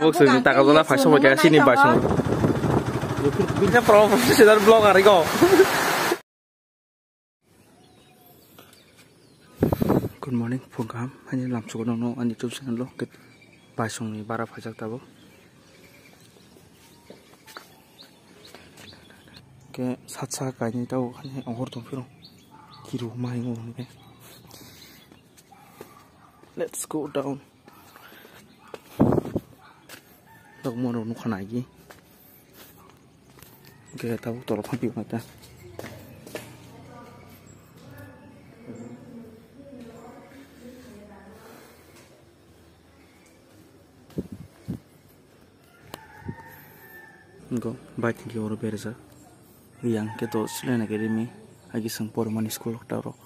Maksudnya tak kau lah fashion pakai sini fashion. Bisa profesional blogger iko. Good morning, program. Hanya lam suku nono ani tu channel lo bara tabo. Ke satsa kani tau hanya angor tu firo. Kiru mai ngon ke. Let's go down. Đâu mua đồ nó khoan này gì Kìa tao tổ là phong biểu này ta Go, baik lagi orang berza. Yang kita selain akademi, lagi sempur mani sekolah taro.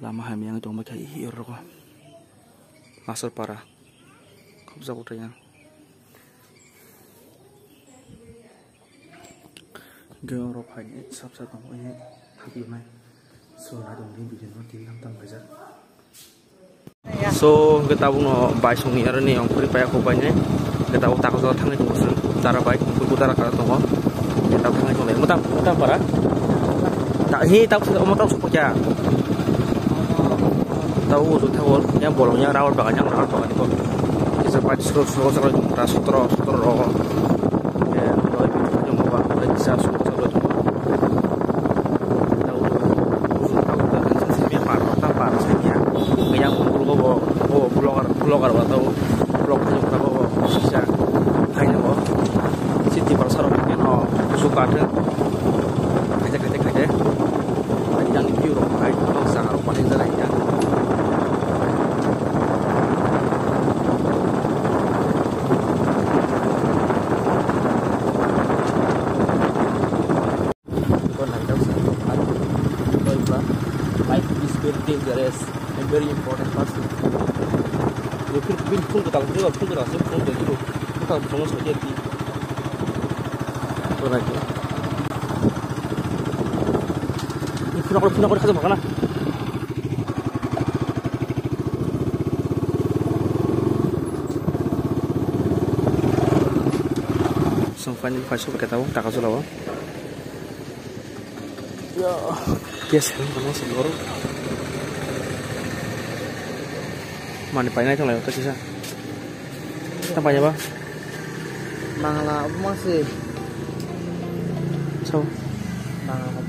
Lama kami yang itu mereka iya orang. Masuk parah. Kau bisa mai so na dong din bijen no tin nam tam bajar so kita bu no bai song ni arani ong pri pa ko ba ne kita bu tak so thang ni mo sun tara bai ku ku tara kara tong kita bu ngai le mutam mutam para. Tak hi tak su mo tak su ja tahu su tahu yang bolongnya rawat baganya rawat baganya ko kita pa su su su ra sutro sutro pattern kerja kerja kerja tadi yang itu rumah itu sangat rumah yang jalan ya dangerous and very important person. Yo फिर बिन फुल बता दो फुल रास्ते फुल देखो तो काम समझ सके कि तो ना क्या 이 푸나거리 푸나거리 하자 막아나 Sangfanya pasok pakai tahu tak kasih lawa. Ya, biasa kamu seluruh. Mana pakai trong này có chứ sao? Tampaknya apa? Mangala apa masih? So, Mangala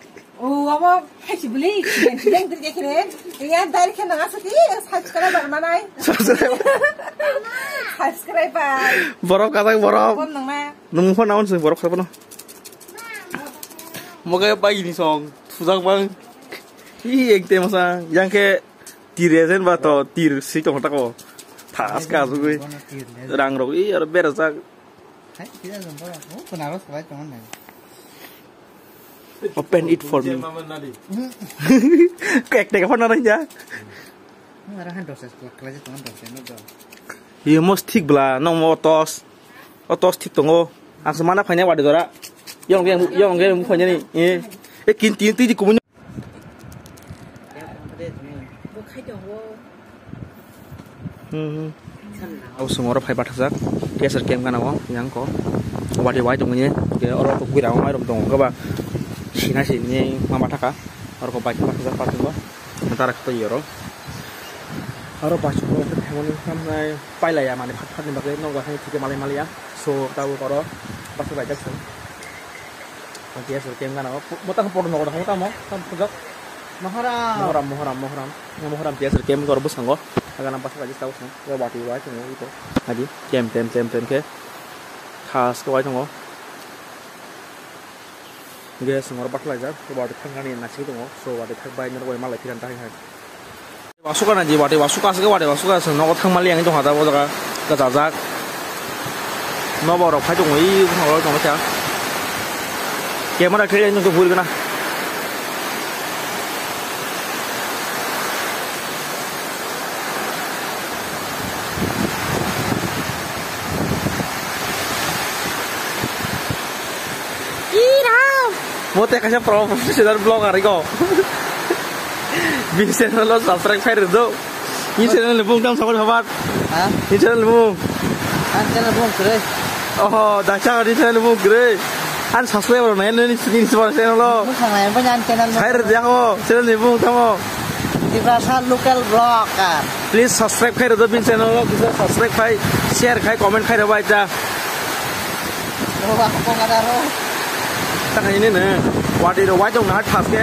yang dari kan nggak sih subscribe mana subscribe Borok kazak borok. pun nang mana Nung phone naon sih borok siapa no? Mau kayak apa ini song? Susah bang. Ih, yang tema sang, yang kayak tiresen bato tir si tong tako. Tas ka su gue. Rang rok ada beres sak. Hai, tidak sempat. Oh, kenapa sekali cuman nih? Open it for me. Kayak dek apa namanya? Arahan dosis kelas cuman dosis itu. Iya mos tik bela, nong mau tos. Otos tik tongo. Ang semana phanya wadi dora. Yang yang yang yang phanya ni. Eh, eh kin tin ti di kumun. buat khai dong wo Hmm. Au sungora phai bathak. Dia ser kem kana wo, yang ko. Wadi wai tong ni. Dia ko kuira mai rom tong ko ba. Sina sini mama thaka. Oro ko bai bathak patung ba. Mentara kita yoro. Aro pas ko themon samnai pai la ya mane phat phat ni bakle nong ga hai thike malai malai ya. So tau koro pas bai jak sun. Dia ser kem kana wo. Motang porno ko ta mo. Tam pujak. Mahara. Muharam, Muharam, Muharam. Yang Muharam biasa game kor bus anggo. Agak nampak saja tahu sih. Ya wati wai tunggu itu. Lagi game tem tem tem ke. Khas wai tunggu. Gas number बाटला जा तो बाटे थंगानी नाची तो मो सो बाटे थक बाई नर कोई माले फिर अंतर है वासु का नजी बाटे वासु का से बाटे वासु का से नौ थंग माली अंगी तो हाथा वो जगा का जाजा नौ बार रफ्फा जो वही नौ लोग तो मचा केमरा खेलने तो भूल गया ना teh kasih profesional blogger iko. Bisa lo subscribe fire itu. Ini channel tang sobat sobat. Hah? Ini channel lebung. An channel bung kere. Oh, dahsyat di channel lebung gede. An subscribe lo nih ini ini sebuah channel lo. Mu sangai penyan channel mo. Fire dia ko channel tamo. Di local blogger. Please subscribe fire itu bin channel lo bisa subscribe fire, share fire, comment fire apa aja. Oh, ตั้งแต่นี้นะวาดีเราไว้ตรงนัดทับแก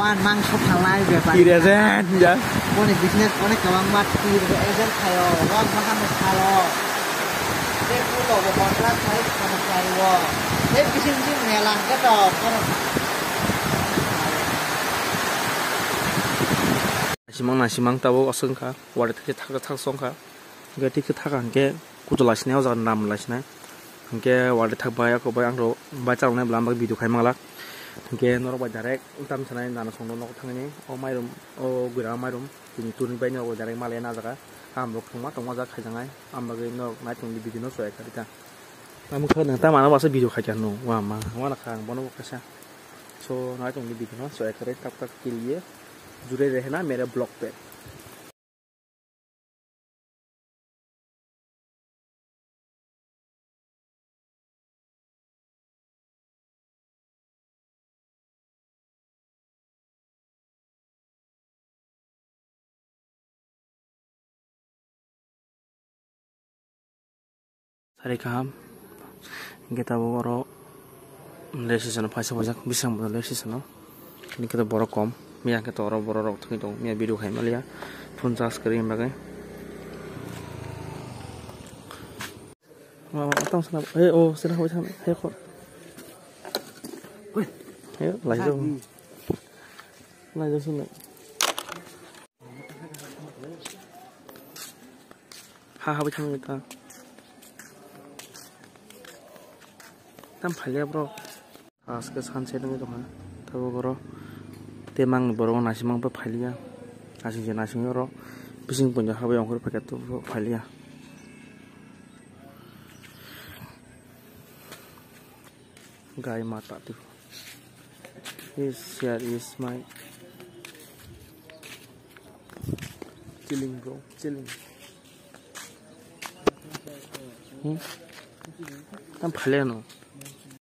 ว่านมั่งชอบทางไลน์แบบนี้ดีเดซนจ้ะวันนี้บิสเนสวันนี้กำลังมาตีเดซนไทยอว่านมาทำไทยอเด็กผู้โตบอลรักใช้ทำไทยวอเด็กพิชิตชิมเนลังก็ตอบก็ตอบ simang na simang tabo asung kha wari thakse thak thak song kha gati ke thak ก lasine au jangan nam lasine. Angke wadi tak baya ko baya angro baca ne belam bagi video kai manglak. Angke noro ba direct utam sanai nana song no thangni o mairum o gura mairum tini tuni bai no direct male na jaga. Am rok thongma tongma ja khai jangai. Am bagi no nai tong di video no soe ka dita. Am kha na ta mana wasa video khai jan no. Wa ma wa na khang bono kasa. So nai tong di video no soe kare tap tak ke लिए जुड़े रहना मेरे ब्लॉग पे Kam kita pasal pasal bisa lesi sana ini kita bawa kom. Miya kita orang bawa rok tu itu miya bidu kai malia phone charge kari bagai wah atang sana eh oh sana apa sana hey kok. Hey lagi tu lagi tu sana ha ha macam kita tam phalya bro aske sanse dong itu kan tahu bro temang bro nasimang pa phalya asing je nasing ro bising punya hawe yang kur pakai tu phalya gai mata tu this here is my chilling bro chilling hmm phalya no